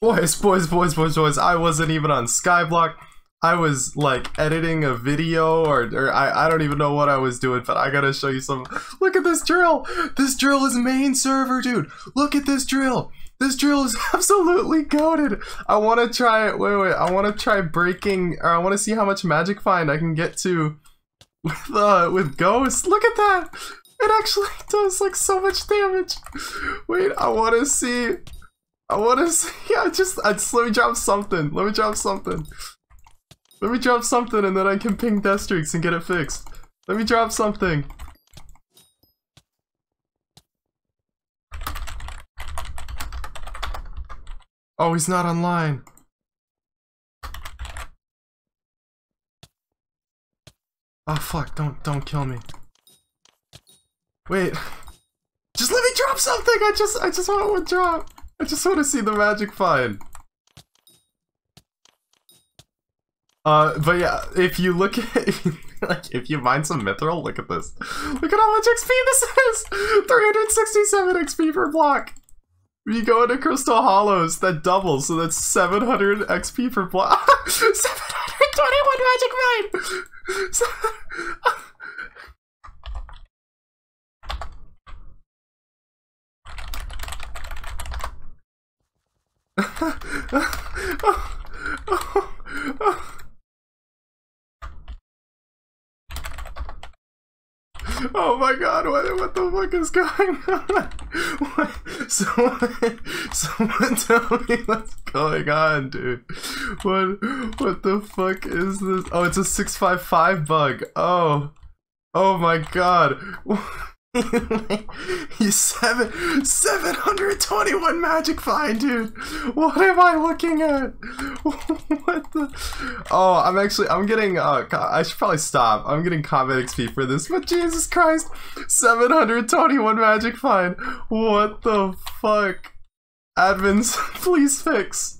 Boys, boys, boys, boys, boys. I wasn't even on Skyblock. I was like editing a video or, or I, I don't even know what I was doing, but I gotta show you some. Look at this drill. This drill is main server, dude. Look at this drill. This drill is absolutely goaded. I want to try it. Wait, wait. I want to try breaking, or I want to see how much magic find I can get to with, uh, with Ghost. Look at that. It actually does like so much damage. Wait, I want to see. I want to see. Yeah, just, I just, let me drop something. Let me drop something. Let me drop something and then I can ping Streeks and get it fixed. Let me drop something. Oh, he's not online. Oh fuck, don't don't kill me. Wait. Just let me drop something! I just I just want one drop. I just want to see the magic find. Uh, but yeah, if you look at like if you mine some mithril, look at this. Look at how much XP this is! 367 XP per block. If you go into Crystal Hollows, that doubles, so that's 700 XP per block. 721 magic mine! Oh, my god, what, what the fuck is going on? What? Someone, someone tell me what's going on, dude. What, what the fuck is this? Oh, it's a 655 bug. Oh. Oh my god. He's seven seven hundred twenty one magic find, dude. What am I looking at? what the? Oh, I'm actually I'm getting. Uh, I should probably stop. I'm getting combat XP for this, but Jesus Christ, seven hundred twenty one magic find. What the fuck? Admins, please fix.